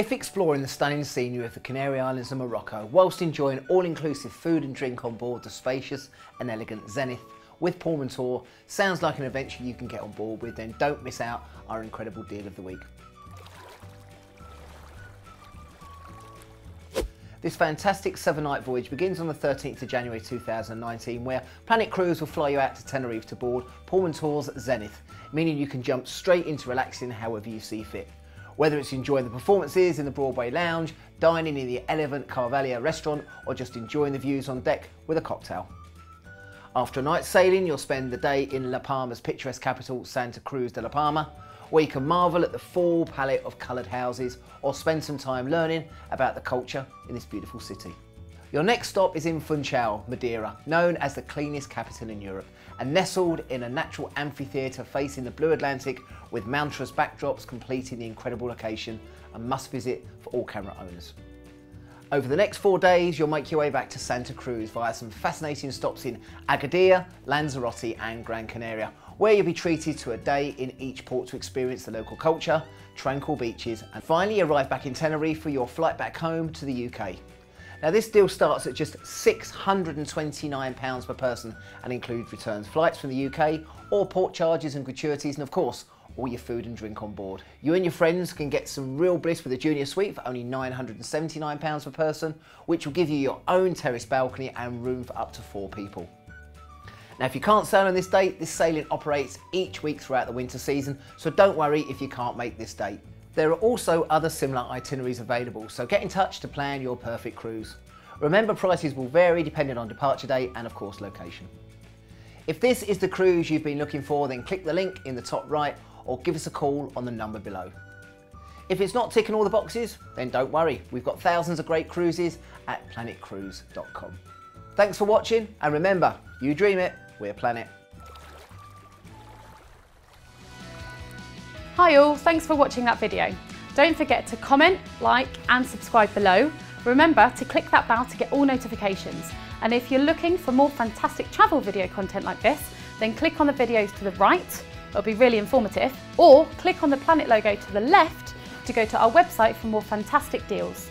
If exploring the stunning scenery of the Canary Islands and Morocco, whilst enjoying all-inclusive food and drink on board the spacious and elegant Zenith with Pullmantur sounds like an adventure you can get on board with, then don't miss out our incredible deal of the week. This fantastic seven night voyage begins on the 13th of January 2019 where Planet Cruise will fly you out to Tenerife to board Pullmantur's Zenith, meaning you can jump straight into relaxing however you see fit. Whether it's enjoying the performances in the Broadway Lounge, dining in the Elegant Carvalho restaurant, or just enjoying the views on deck with a cocktail. After a night sailing, you'll spend the day in La Palma's picturesque capital, Santa Cruz de la Palma, where you can marvel at the full palette of coloured houses or spend some time learning about the culture in this beautiful city. Your next stop is in Funchal, Madeira, known as the cleanest capital in Europe, and nestled in a natural amphitheatre facing the blue Atlantic with mountainous backdrops completing the incredible location, a must visit for all camera owners. Over the next four days, you'll make your way back to Santa Cruz via some fascinating stops in Agadir, Lanzarote and Gran Canaria, where you'll be treated to a day in each port to experience the local culture, tranquil beaches, and finally arrive back in Tenerife for your flight back home to the UK. Now this deal starts at just £629 per person and includes returns flights from the UK, all port charges and gratuities, and of course, all your food and drink on board. You and your friends can get some real bliss with a junior suite for only £979 per person, which will give you your own terrace balcony and room for up to four people. Now, if you can't sail on this date, this sailing operates each week throughout the winter season, so don't worry if you can't make this date. There are also other similar itineraries available, so get in touch to plan your perfect cruise. Remember prices will vary depending on departure date and of course location. If this is the cruise you've been looking for, then click the link in the top right or give us a call on the number below. If it's not ticking all the boxes, then don't worry, we've got thousands of great cruises at planetcruise.com. Thanks for watching, and remember, you dream it, we're Planet. Hi all, thanks for watching that video. Don't forget to comment, like and subscribe below. Remember to click that bell to get all notifications. And if you're looking for more fantastic travel video content like this, then click on the videos to the right, it'll be really informative, or click on the Planet logo to the left to go to our website for more fantastic deals.